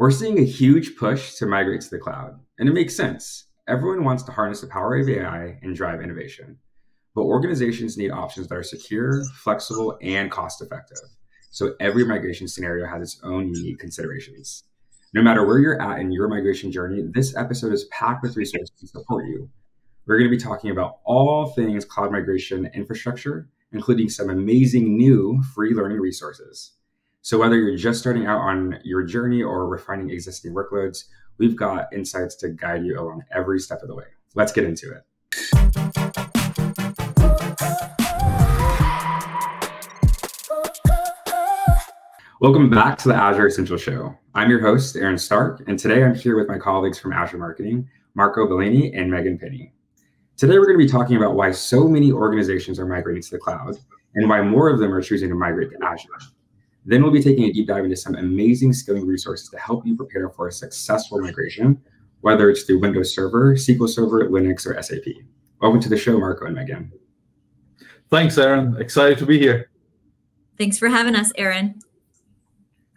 We're seeing a huge push to migrate to the cloud, and it makes sense. Everyone wants to harness the power of AI and drive innovation. But organizations need options that are secure, flexible, and cost effective. So every migration scenario has its own unique considerations. No matter where you're at in your migration journey, this episode is packed with resources to support you. We're going to be talking about all things cloud migration infrastructure, including some amazing new free learning resources. So whether you're just starting out on your journey or refining existing workloads, we've got insights to guide you along every step of the way. Let's get into it. Welcome back to the Azure Essential Show. I'm your host, Aaron Stark, and today I'm here with my colleagues from Azure Marketing, Marco Bellini and Megan Pennie. Today we're going to be talking about why so many organizations are migrating to the cloud and why more of them are choosing to migrate to Azure. Then we'll be taking a deep dive into some amazing skilling resources to help you prepare for a successful migration, whether it's through Windows Server, SQL Server, Linux, or SAP. Welcome to the show, Marco and Megan. Thanks, Aaron. Excited to be here. Thanks for having us, Aaron.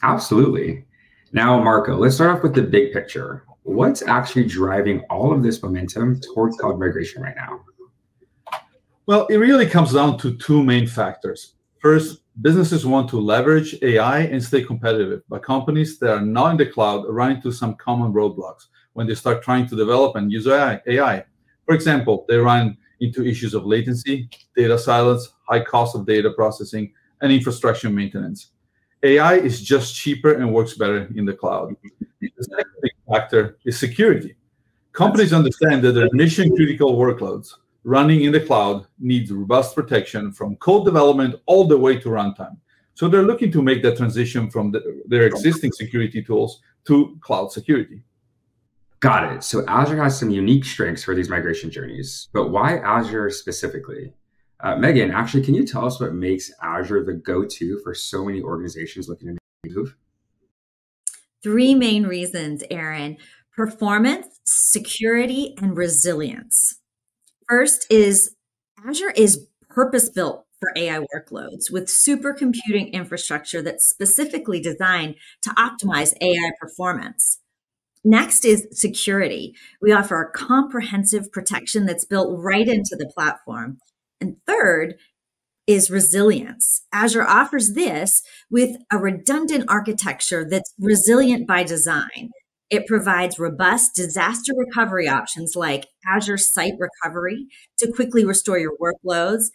Absolutely. Now, Marco, let's start off with the big picture. What's actually driving all of this momentum towards cloud migration right now? Well, it really comes down to two main factors. First, businesses want to leverage AI and stay competitive, but companies that are not in the cloud run into some common roadblocks when they start trying to develop and use AI. For example, they run into issues of latency, data silos, high cost of data processing, and infrastructure maintenance. AI is just cheaper and works better in the cloud. The second big factor is security. Companies understand that their mission critical workloads running in the cloud needs robust protection from code development all the way to runtime. So they're looking to make that transition from the, their existing security tools to cloud security. Got it. So Azure has some unique strengths for these migration journeys, but why Azure specifically? Uh, Megan, actually, can you tell us what makes Azure the go-to for so many organizations looking to move? Three main reasons, Aaron performance, security, and resilience. First is Azure is purpose built for AI workloads with supercomputing infrastructure that's specifically designed to optimize AI performance. Next is security. We offer a comprehensive protection that's built right into the platform. And third is resilience. Azure offers this with a redundant architecture that's resilient by design. It provides robust disaster recovery options like Azure Site Recovery to quickly restore your workloads.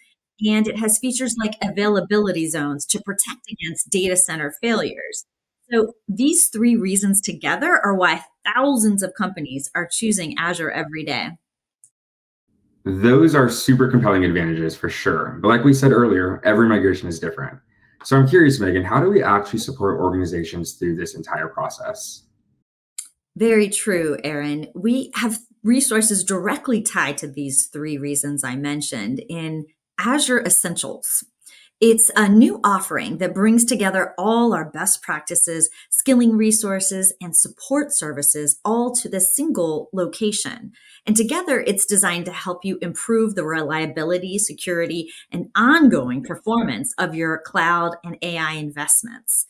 And it has features like availability zones to protect against data center failures. So these three reasons together are why thousands of companies are choosing Azure every day. Those are super compelling advantages for sure. But like we said earlier, every migration is different. So I'm curious, Megan, how do we actually support organizations through this entire process? Very true, Aaron. We have resources directly tied to these three reasons I mentioned in Azure Essentials. It's a new offering that brings together all our best practices, skilling resources, and support services all to the single location. And together, it's designed to help you improve the reliability, security, and ongoing performance of your cloud and AI investments.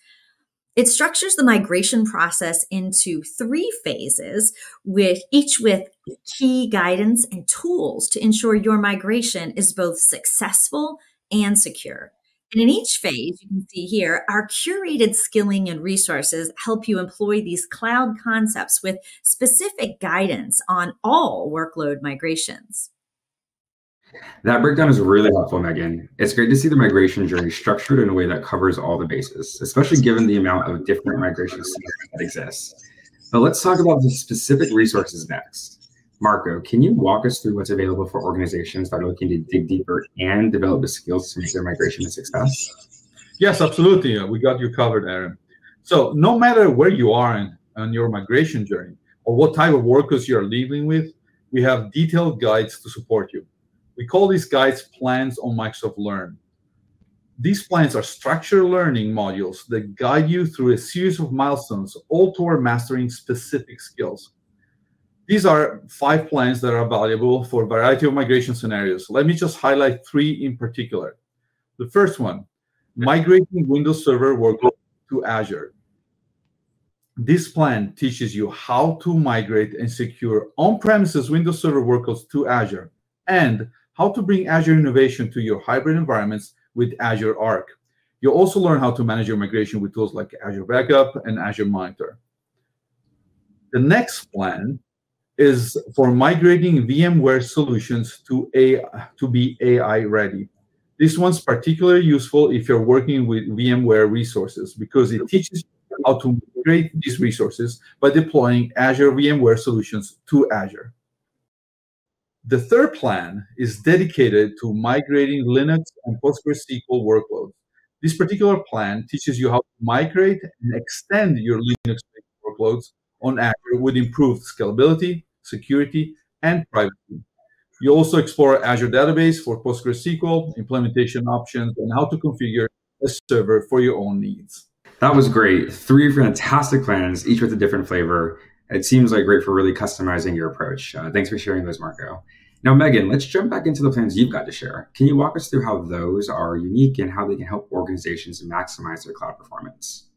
It structures the migration process into three phases, with each with key guidance and tools to ensure your migration is both successful and secure. And in each phase, you can see here, our curated skilling and resources help you employ these cloud concepts with specific guidance on all workload migrations. That breakdown is really helpful, Megan. It's great to see the migration journey structured in a way that covers all the bases, especially given the amount of different migration that exist. But let's talk about the specific resources next. Marco, can you walk us through what's available for organizations that are looking to dig deeper and develop the skills to make their migration a success? Yes, absolutely. Uh, we got you covered, Aaron. So no matter where you are in, on your migration journey or what type of workers you're dealing with, we have detailed guides to support you. We call these guides plans on Microsoft Learn. These plans are structured learning modules that guide you through a series of milestones, all toward mastering specific skills. These are five plans that are valuable for a variety of migration scenarios. Let me just highlight three in particular. The first one, migrating Windows Server workload to Azure. This plan teaches you how to migrate and secure on-premises Windows Server workloads to Azure and how to bring Azure innovation to your hybrid environments with Azure Arc. You'll also learn how to manage your migration with tools like Azure Backup and Azure Monitor. The next plan is for migrating VMware solutions to, a, to be AI ready. This one's particularly useful if you're working with VMware resources because it teaches you how to migrate these resources by deploying Azure VMware solutions to Azure. The third plan is dedicated to migrating Linux and PostgreSQL workloads. This particular plan teaches you how to migrate and extend your Linux workloads on Azure with improved scalability, security, and privacy. You also explore Azure Database for PostgreSQL, implementation options, and how to configure a server for your own needs. That was great. Three fantastic plans, each with a different flavor. It seems like great for really customizing your approach. Uh, thanks for sharing those, Marco. Now, Megan, let's jump back into the plans you've got to share. Can you walk us through how those are unique and how they can help organizations maximize their cloud performance?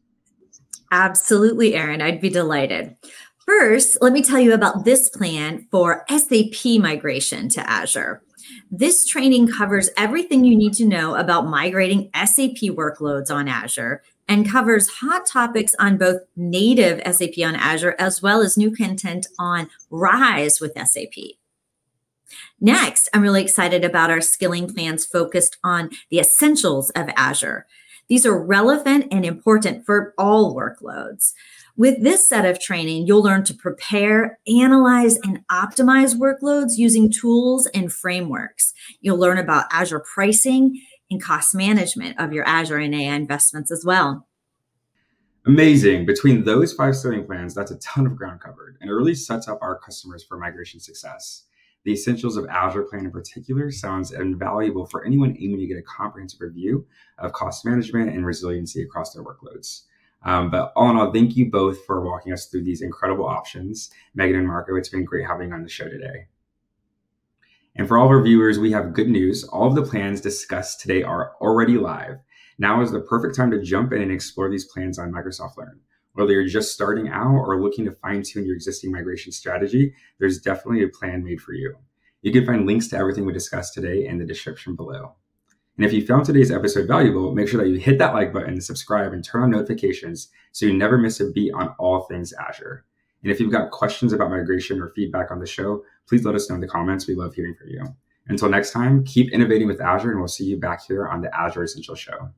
Absolutely, Aaron. I'd be delighted. First, let me tell you about this plan for SAP migration to Azure. This training covers everything you need to know about migrating SAP workloads on Azure and covers hot topics on both native SAP on Azure as well as new content on Rise with SAP. Next, I'm really excited about our skilling plans focused on the essentials of Azure. These are relevant and important for all workloads. With this set of training, you'll learn to prepare, analyze, and optimize workloads using tools and frameworks. You'll learn about Azure pricing and cost management of your Azure and AI investments as well. Amazing. Between those five studying plans, that's a ton of ground covered, and it really sets up our customers for migration success. The essentials of Azure Plan in particular sounds invaluable for anyone aiming to get a comprehensive review of cost management and resiliency across their workloads. Um, but all in all, thank you both for walking us through these incredible options. Megan and Marco, it's been great having you on the show today. And for all of our viewers, we have good news. All of the plans discussed today are already live. Now is the perfect time to jump in and explore these plans on Microsoft Learn. Whether you're just starting out or looking to fine tune your existing migration strategy, there's definitely a plan made for you. You can find links to everything we discussed today in the description below. And if you found today's episode valuable, make sure that you hit that like button, subscribe, and turn on notifications so you never miss a beat on all things Azure. And if you've got questions about migration or feedback on the show, please let us know in the comments. We love hearing from you. Until next time, keep innovating with Azure, and we'll see you back here on the Azure Essential Show.